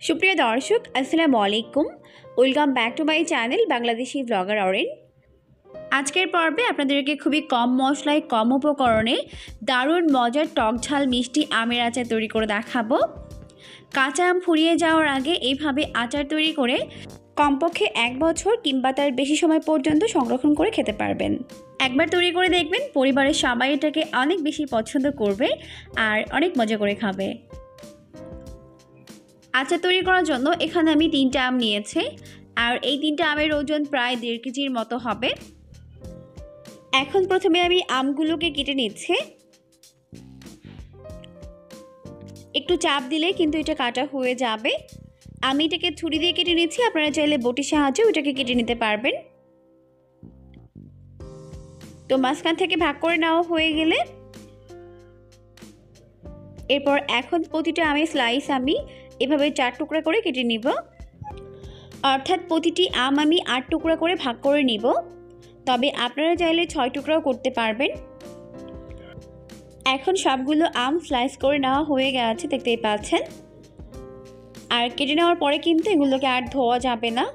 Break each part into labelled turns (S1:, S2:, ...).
S1: সুপ্রিয় দর্শক, আসসালামু আলাইকুম। Welcome back to my channel Bangladeshi blogger অরেন আজকের পর্বে আপনাদেরকে খুবই কম মশলায়, কম উপকরণে দারুণ মজার টক ঝাল মিষ্টি আমের আচার তৈরি করে দেখাবো। কাঁচা আম ফুরিয়ে যাওয়ার আগে এইভাবে আচার তৈরি করে কমপক্ষে এক বছর কিংবা তার বেশি সময় পর্যন্ত সংরক্ষণ করে খেতে পারবেন। একবার তৈরি করে দেখবেন, পরিবারের সবাই এটাকে অনেক বেশি পছন্দ করবে আর অনেক মজা করে খাবে। আচার তৈরি করার জন্য এখানে আমি তিনটা আম নিয়েছি। আর এই তিনটা আমের ওজন প্রায় দেড় কেজির মতো হবে। এখন প্রথমে আমি আমগুলোকে কেটে নিচ্ছি। একটু চাপ দিলে কিন্তু এটা কাটা হয়ে যাবে। আমি এটাকে ছুরি দিয়ে কেটে নিচ্ছি। আপনারা চাইলে বটির সাহায্যে ওটাকে কেটে নিতে পারবেন। তো মাঝখান থেকে ভাগ করে নেওয়া হয়ে গেলে, এরপর এখন প্রতিটা আমি স্লাইস আমি এভাবে চার টুকরা করে কেটে নিব। অর্থাৎ প্রতিটি আম আমি আট টুকরা করে ভাগ করে নিব। তবে আপনারা চাইলে ছয় টুকরাও করতে পারবেন। এখন সবগুলো আম স্লাইস করে নেওয়া হয়ে গেছে, দেখতেই পাচ্ছেন। আর কেটে নেওয়ার পরে কিন্তু এগুলোকে আর ধোয়া যাবে না।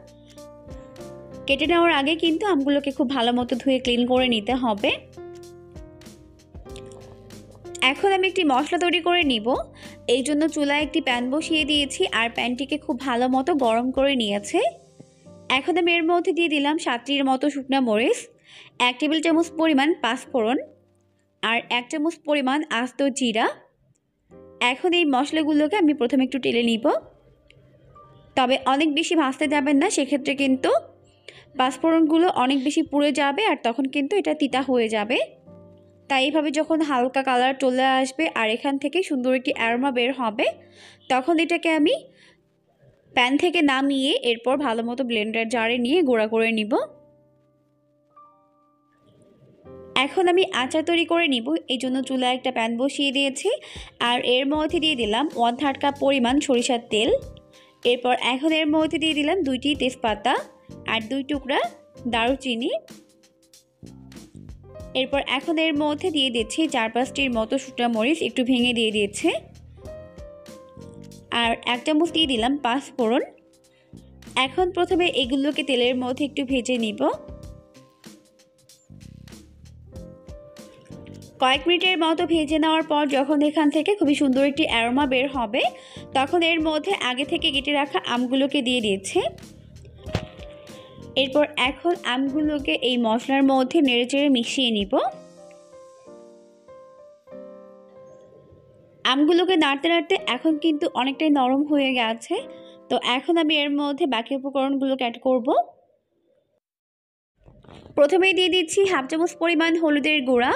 S1: কেটে নেওয়ার আগে কিন্তু আমগুলোকে খুব ভালো মতো ধুয়ে ক্লিন করে নিতে হবে। এখন আমি একটি মশলা তৈরি করে নিব। এই জন্য চুলায় একটি প্যান বসিয়ে দিয়েছি আর প্যানটিকে খুব ভালো মতো গরম করে নিয়েছে। এখন আমি এর মধ্যে দিয়ে দিলাম সাতটির মতো শুকনো মরিচ, এক টেবিল চামচ পরিমাণ পাঁচফোড়ন আর এক চামচ পরিমাণ আস্ত জিরা। এখন এই মশলাগুলোকে আমি প্রথমে একটু টেলে নিব। তবে অনেক বেশি ভাজতে যাবেন না, সেক্ষেত্রে কিন্তু পাঁচফোড়নগুলো অনেক বেশি পুড়ে যাবে আর তখন কিন্তু এটা তিতা হয়ে যাবে। তাই এইভাবে যখন হালকা কালার চলে আসবে আর এখান থেকে সুন্দর একটি অ্যারোমা বের হবে, তখন এটাকে আমি প্যান থেকে নামিয়ে এরপর ভালো মতো ব্লেন্ডার জারে নিয়ে গুঁড়া করে নিব। এখন আমি আচার তৈরি করে নিব, এই জন্য চুলায় একটা প্যান বসিয়ে দিয়েছি। আর এর মধ্যে দিয়ে দিলাম ওয়ান থার্ড কাপ পরিমাণ সরিষার তেল। এরপর এখন এর মধ্যে দিয়ে দিলাম দুইটি তেজপাতা আর দুই টুকরা দারুচিনি। এরপর এখন এর মধ্যে দিয়ে দিচ্ছি চার পাঁচটির মতো শুকনো মরিচ, একটু ভেঙে দিয়ে দিয়েছে। আর এক চামচ দিয়ে দিলাম পাঁচ ফোড়ন। এখন প্রথমে এগুলোকে তেলের মধ্যে একটু ভেজে নিব। কয়েক মিনিটের মতো ভেজে নেওয়ার পর যখন এখান থেকে খুবই সুন্দর একটি অ্যারোমা বের হবে, তখন এর মধ্যে আগে থেকে কেটে রাখা আমগুলোকে দিয়ে দিয়েছে। এরপর এখন আমগুলোকে এই মশলার মধ্যে নেড়েচেড়ে মিশিয়ে নিব। আমগুলোকে নাড়তে নাড়তে এখন কিন্তু অনেকটাই নরম হয়ে গেছে। তো এখন আমি এর মধ্যে বাকি উপকরণগুলোকে অ্যাড করব। প্রথমেই দিয়ে দিচ্ছি হাফ চামচ পরিমাণ হলুদের গুঁড়া,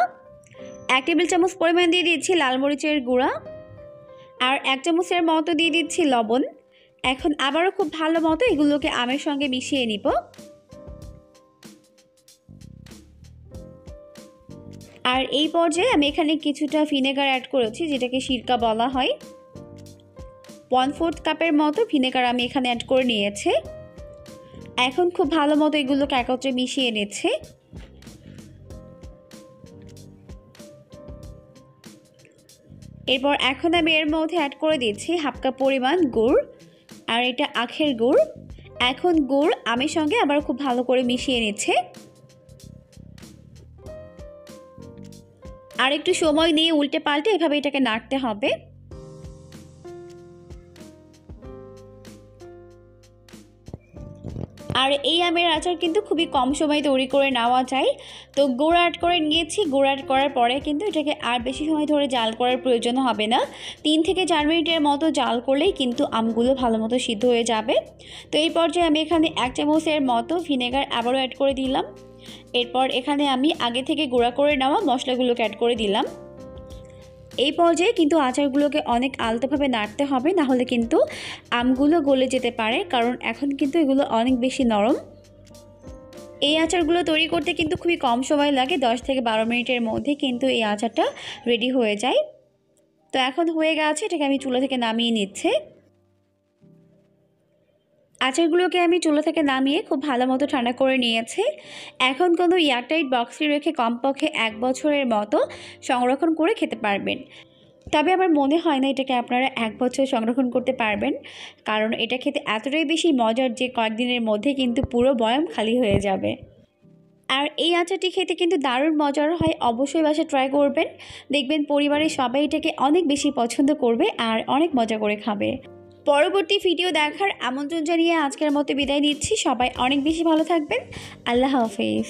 S1: এক টেবিল চামচ পরিমাণ দিয়ে দিচ্ছি লাল মরিচের গুঁড়া, আর এক চামচের মতো দিয়ে দিচ্ছি লবণ। এখন আবারও খুব ভালো মতো এগুলোকে আমের সঙ্গে মিশিয়ে নিব। আর এই পর্যায়ে আমি এখানে কিছুটা ভিনেগার অ্যাড করেছি, যেটাকে সিরকা বলা হয়। ওয়ান ফোর্থ কাপের মতো ভিনেগার আমি এখানে অ্যাড করে নিয়েছি। এখন খুব ভালো মতো এগুলোকে একত্রে মিশিয়ে নিচ্ছে। এরপর এখন আমি এর মধ্যে অ্যাড করে দিচ্ছি হাফ কাপ পরিমাণ গুড়। আর এটা আখের গুড়। এখন গুড় আমের সঙ্গে আবার খুব ভালো করে মিশিয়ে নিচ্ছে। আর একটু সময় নিয়ে উল্টে পাল্টে এভাবে এটাকে নাড়তে হবে। আর এই আমের আচার কিন্তু খুবই কম সময় তৈরি করে নেওয়া যায়। তো গুড় অ্যাড করে নিয়েছি, গুড় অ্যাড করার পরে কিন্তু এটাকে আর বেশি সময় ধরে জাল করার প্রয়োজন হবে না। তিন থেকে চার মিনিটের মতো জাল করলেই কিন্তু আমগুলো ভালো মতো সিদ্ধ হয়ে যাবে। তো এই পর্যায়ে আমি এখানে এক চামচের মতো ভিনেগার আবারও অ্যাড করে দিলাম। এরপর এখানে আমি আগে থেকে গুঁড়া করে নেওয়া মশলাগুলোকে অ্যাড করে দিলাম। এই পর্যায়ে কিন্তু আচারগুলোকে অনেক আলতোভাবে নাড়তে হবে না হলে কিন্তু আমগুলো গলে যেতে পারে, কারণ এখন কিন্তু এগুলো অনেক বেশি নরম। এই আচারগুলো তৈরি করতে কিন্তু খুবই কম সময় লাগে, দশ থেকে বারো মিনিটের মধ্যে কিন্তু এই আচারটা রেডি হয়ে যায়। তো এখন হয়ে গেছে, এটাকে আমি চুলো থেকে নামিয়ে নিচ্ছে। আচারগুলোকে আমি চুলো থেকে নামিয়ে খুব ভালো মতো ঠান্ডা করে নিয়েছি। এখন কোনো এয়ারটাইট বক্সে রেখে কমপক্ষে এক বছরের মতো সংরক্ষণ করে খেতে পারবেন। তবে আমার মনে হয় না এটাকে আপনারা এক বছর সংরক্ষণ করতে পারবেন, কারণ এটা খেতে এতটাই বেশি মজার যে কয়েকদিনের মধ্যে কিন্তু পুরো বয়ম খালি হয়ে যাবে। আর এই আচারটি খেতে কিন্তু দারুণ মজার হয়, অবশ্যই বাসা ট্রাই করবেন। দেখবেন পরিবারের সবাই এটাকে অনেক বেশি পছন্দ করবে আর অনেক মজা করে খাবে। পরবর্তী ভিডিও দেখার আমন্ত্রণ জানিয়ে আজকের মতো বিদায় নিচ্ছি। সবাই অনেক বেশি ভালো থাকবেন। আল্লাহ হাফিজ।